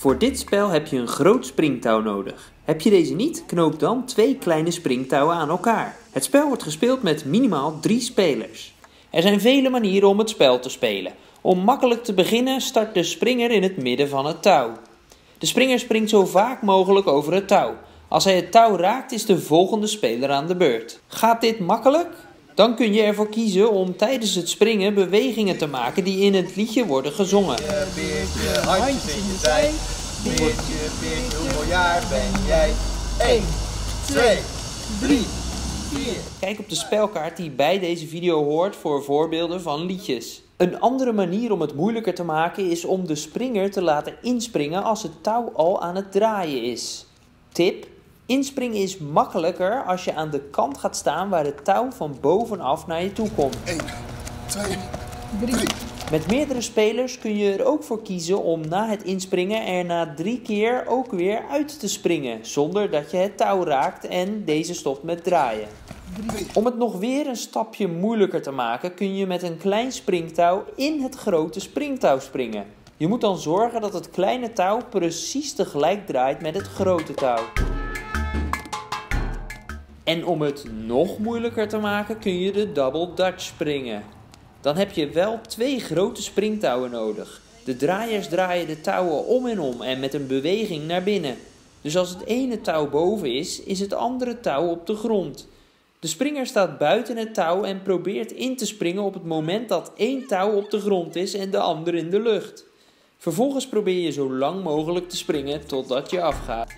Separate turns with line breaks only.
Voor dit spel heb je een groot springtouw nodig. Heb je deze niet, knoop dan twee kleine springtouwen aan elkaar. Het spel wordt gespeeld met minimaal drie spelers. Er zijn vele manieren om het spel te spelen. Om makkelijk te beginnen start de springer in het midden van het touw. De springer springt zo vaak mogelijk over het touw. Als hij het touw raakt is de volgende speler aan de beurt. Gaat dit makkelijk? Dan kun je ervoor kiezen om tijdens het springen bewegingen te maken die in het liedje worden gezongen.
Beertje, handjes in je zij. Beertje, beertje, hoeveel jaar ben jij? 1, 2, 3, 4.
Kijk op de spelkaart die bij deze video hoort voor voorbeelden van liedjes. Een andere manier om het moeilijker te maken is om de springer te laten inspringen als het touw al aan het draaien is. Tip: Inspringen is makkelijker als je aan de kant gaat staan waar het touw van bovenaf naar je toe komt.
1, 2,
Met meerdere spelers kun je er ook voor kiezen om na het inspringen er na drie keer ook weer uit te springen, zonder dat je het touw raakt en deze stopt met draaien. Om het nog weer een stapje moeilijker te maken, kun je met een klein springtouw in het grote springtouw springen. Je moet dan zorgen dat het kleine touw precies tegelijk draait met het grote touw. En om het nog moeilijker te maken kun je de double dutch springen. Dan heb je wel twee grote springtouwen nodig. De draaiers draaien de touwen om en om en met een beweging naar binnen. Dus als het ene touw boven is, is het andere touw op de grond. De springer staat buiten het touw en probeert in te springen op het moment dat één touw op de grond is en de ander in de lucht. Vervolgens probeer je zo lang mogelijk te springen totdat je afgaat.